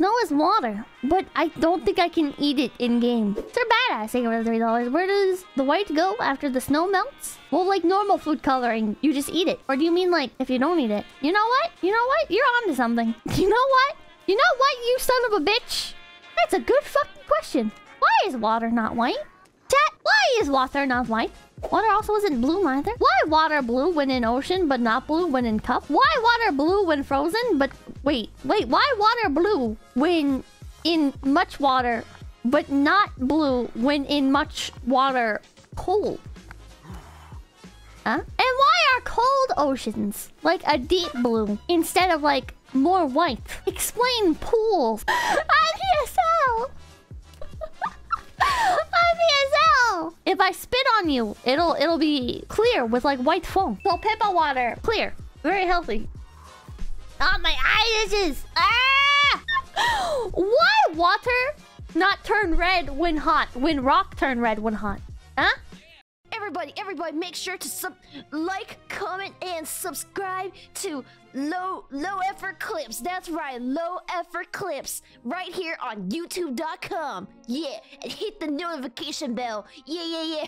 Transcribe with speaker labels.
Speaker 1: Snow is water, but I don't think I can eat it in game. They're badass. Over three dollars. Where does the white go after the snow melts? Well, like normal food coloring, you just eat it. Or do you mean like if you don't eat it? You know what? You know what? You're onto something. You know what? You know what? You son of a bitch. That's a good fucking question. Why is water not white? Is water not white? Water also isn't blue either. Why water blue when in ocean but not blue when in cup? Why water blue when frozen but wait, wait, why water blue when in much water but not blue when in much water cold? Huh? And why are cold oceans like a deep blue instead of like more white? Explain pools. I'm You, it'll it'll be clear with like white foam. So Pippa water, clear, very healthy. Ah, my eyes Ah! Why water not turn red when hot? When rock turn red when hot? Huh?
Speaker 2: Everybody, everybody, make sure to sub like, comment, and subscribe to Low Low Effort Clips. That's right, Low Effort Clips, right here on YouTube.com. Yeah, and hit the notification bell. Yeah, yeah, yeah.